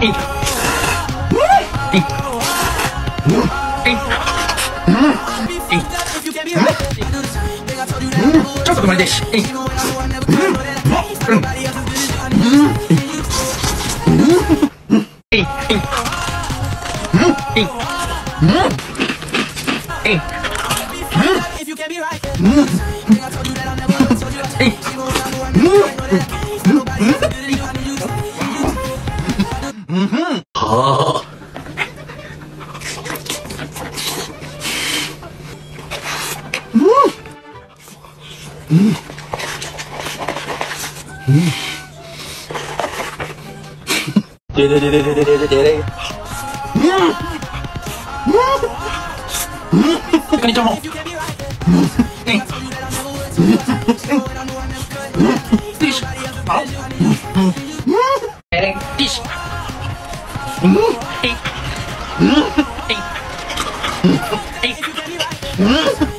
ちょっと止まりです。でででででででででこん。にちはも。けいいただきます。ペペロッティーノ飲ん。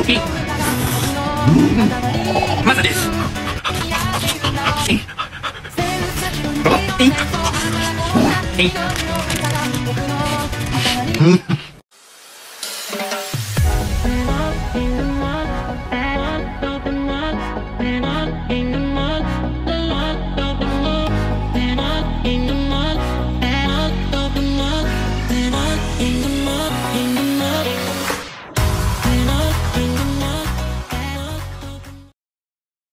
Okay. Mm-hmm. えい。えい。